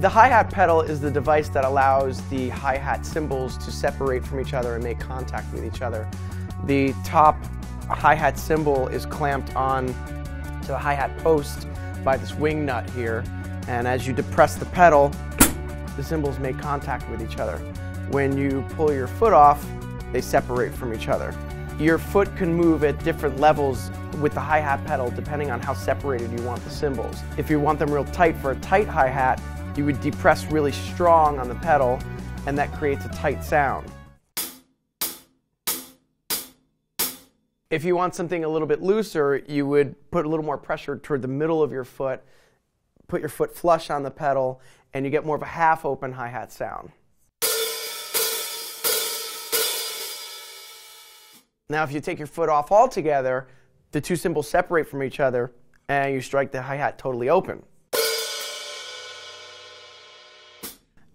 The hi-hat pedal is the device that allows the hi-hat cymbals to separate from each other and make contact with each other. The top hi-hat cymbal is clamped on to the hi-hat post by this wing nut here. And as you depress the pedal, the cymbals make contact with each other. When you pull your foot off, they separate from each other. Your foot can move at different levels with the hi-hat pedal depending on how separated you want the cymbals. If you want them real tight for a tight hi-hat, you would depress really strong on the pedal and that creates a tight sound. If you want something a little bit looser, you would put a little more pressure toward the middle of your foot, put your foot flush on the pedal, and you get more of a half open hi-hat sound. Now if you take your foot off altogether, the two cymbals separate from each other and you strike the hi-hat totally open.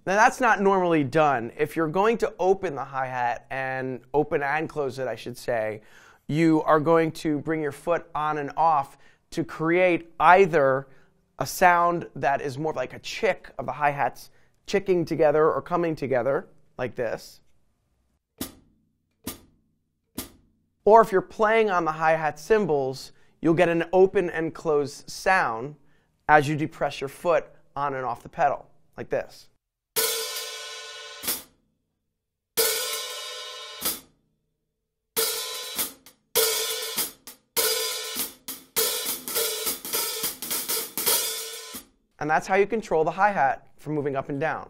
Now that's not normally done. If you're going to open the hi-hat and open and close it, I should say, you are going to bring your foot on and off to create either a sound that is more like a chick of the hi-hats chicking together or coming together, like this. Or if you're playing on the hi-hat cymbals, you'll get an open and close sound as you depress your foot on and off the pedal, like this. And that's how you control the hi-hat from moving up and down.